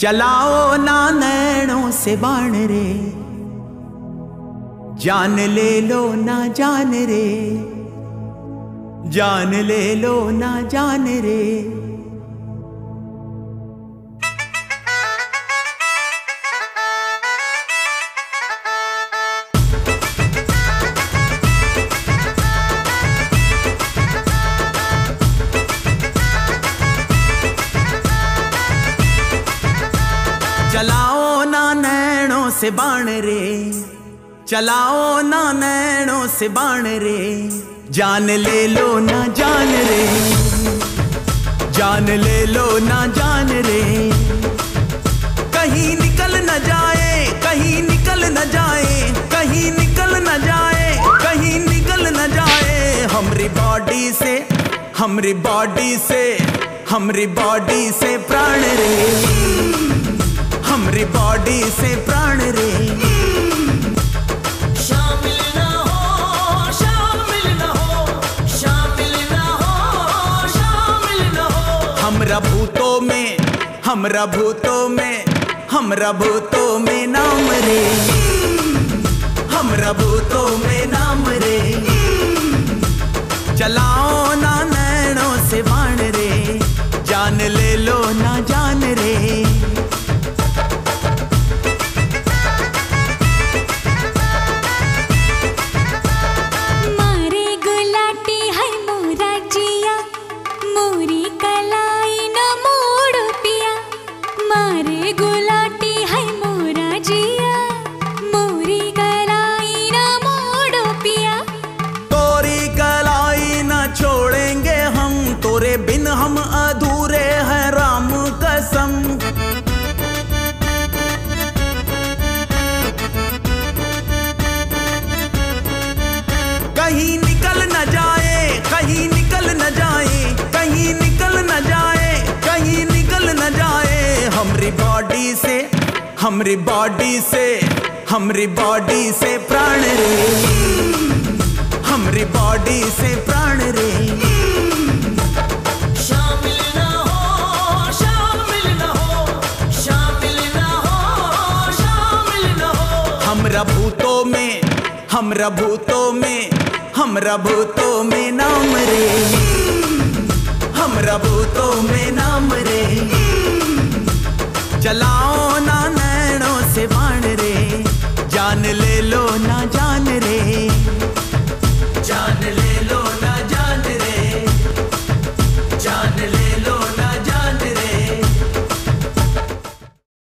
चलाओ ना नैणों से बाण रे। जान ले लो ना जान रे। जान ले लो ना जान रे। से बाण रे। चलाओ ना नैनों से बाण रे। जान ले लो ना जान रे। जान ले लो ना जान रे। कहीं निकल न जाए, कहीं निकल न जाए, कहीं निकल न जाए, कहीं निकल न जाए। हमरी बॉडी से, हमरी बॉडी से, हमरी बॉडी से प्राण रे। हमरी बॉडी से प्राण रे। शामिल ना हो शामिल ना हो शामिल ना हो शामिल ना हो। हमरा भूतों में हमरा भूतों में हमरा भूतों में नाम रे। हमरा भूतों में नाम रे। चलाओ ना नैनों से बाण रे। जान ले लो ना जान रे। गुलाटी है मोरा जिया। मोरी गलाई न मोड़ पिया। तोरी गलाई न छोड़ेंगे हम, तोरे बिन हम से, हमरी बॉडी से, हमरी बॉडी से प्राण रे। हमरी बॉडी से प्राण रे। हमरा भूतों में, हमरा भूतों में, हमरा में नाम रे। हमरा भूतों में नाम रे।